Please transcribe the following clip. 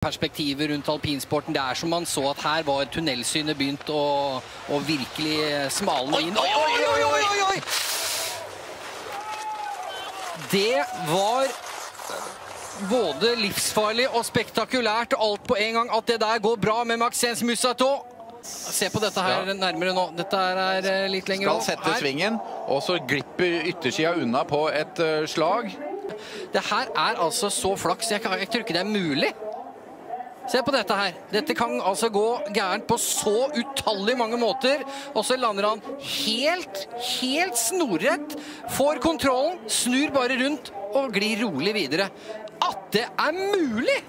perspektivet rundt alpinsporten. Det er som man så at her var tunnelsynet begynt å, å virkelig smalne inn. Oi, oi, oi, oi, oi, oi! Det var både livsfarlig og spektakulært alt på en gang. At det der går bra med Maxence Musato. Se på dette her Ja. nærmere nå. Dette her er eh, litt lenger Skal sette Her. svingen, og så glipper yttersida unna på et eh, slag. Det her er altså så flaks. Jeg, kan, jeg tror ikke det er mulig. Se på dette her. Dette kan altså gå gærent på så utallig mange måter. Og så lander han helt, helt snorrett. Får kontrollen, snur bare rundt og glir rolig videre. At det er mulig!